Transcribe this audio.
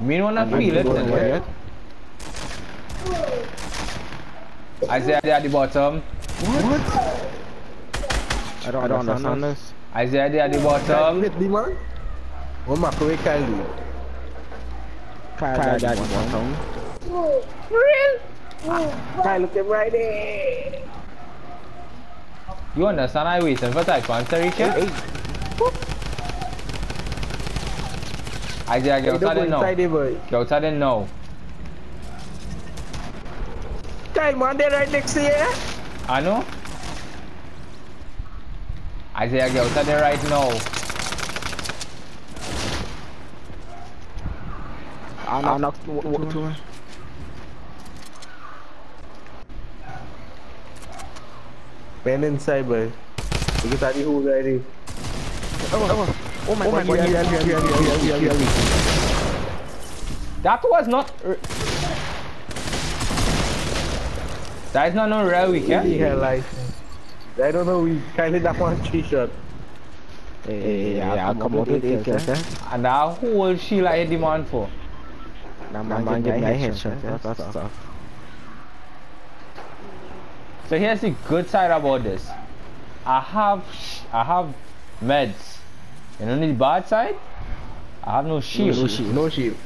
Minimum three left, right? I say at the bottom. What? I don't, I don't understand this. I say at the bottom. Wait, the man? What microwave can do? Kyle at the bottom. For real? Ah, Kyle looking right there. You understand I waited for that answer, Richard? Hey, hey. Isaiah, kyauta din nou. Kyauta din nou. Child, man, they right next to you. I know. Isaiah, kyauta din right now. I knocked one. Man inside, boy. You can tell you who's ready? Come on, come on. Oh my, oh my god, god. Yeah, yeah, yeah, yeah, yeah, yeah, That was not... That is not no real week, yeah? Yeah, like... I don't know, we kindly that one three shot. Hey, yeah, I come out with it, And now, who will she like demand for? Now, man, man, get my headshot, yeah, that's stuff. So here's the good side about this. I have, I have meds. And on the bad side, I have no shield. No shield. No shield.